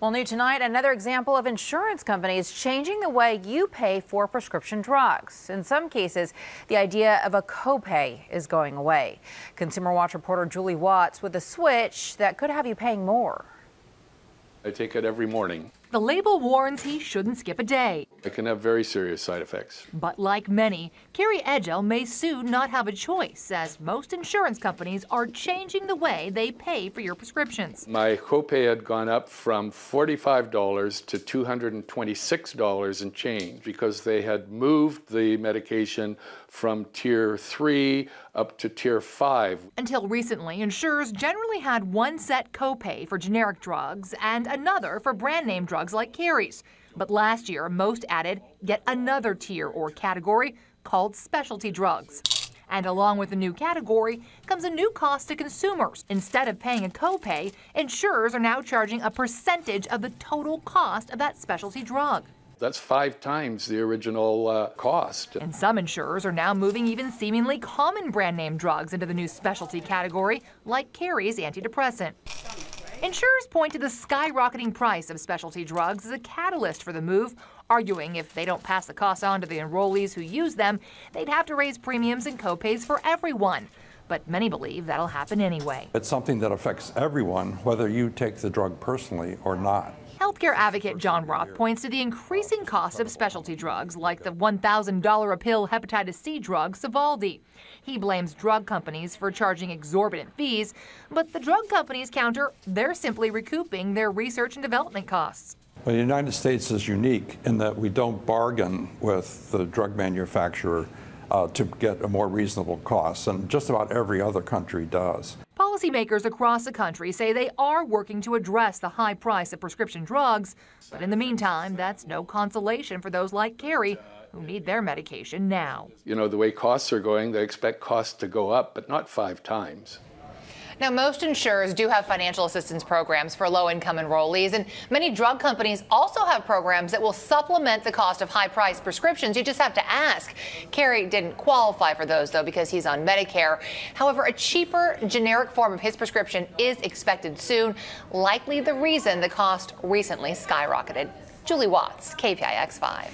Well, new tonight, another example of insurance companies changing the way you pay for prescription drugs. In some cases, the idea of a copay is going away. Consumer Watch reporter Julie Watts with a switch that could have you paying more. I take it every morning. The label warns he shouldn't skip a day. It can have very serious side effects. But like many, Carrie Edgel may soon not have a choice, as most insurance companies are changing the way they pay for your prescriptions. My copay had gone up from $45 to $226 and change because they had moved the medication from tier 3 up to tier 5. Until recently, insurers generally had one set copay for generic drugs and another for brand name drugs drugs like Carrie's. But last year, most added yet another tier or category called specialty drugs. And along with the new category comes a new cost to consumers. Instead of paying a copay, insurers are now charging a percentage of the total cost of that specialty drug. That's five times the original uh, cost. And some insurers are now moving even seemingly common brand name drugs into the new specialty category, like Carrie's antidepressant. Insurers point to the skyrocketing price of specialty drugs as a catalyst for the move, arguing if they don't pass the cost on to the enrollees who use them, they'd have to raise premiums and copays for everyone. But many believe that'll happen anyway. It's something that affects everyone, whether you take the drug personally or not. Healthcare advocate John Roth points to the increasing cost of specialty drugs like the $1,000 a pill hepatitis C drug Sovaldi. He blames drug companies for charging exorbitant fees, but the drug companies counter they're simply recouping their research and development costs. Well, the United States is unique in that we don't bargain with the drug manufacturer uh, to get a more reasonable cost, and just about every other country does. Policymakers across the country say they are working to address the high price of prescription drugs, but in the meantime, that's no consolation for those like Carrie who need their medication now. You know, the way costs are going, they expect costs to go up, but not five times. Now, most insurers do have financial assistance programs for low income enrollees, and many drug companies also have programs that will supplement the cost of high priced prescriptions. You just have to ask. Carrie didn't qualify for those, though, because he's on Medicare. However, a cheaper generic form of his prescription is expected soon, likely the reason the cost recently skyrocketed. Julie Watts, KPIX 5.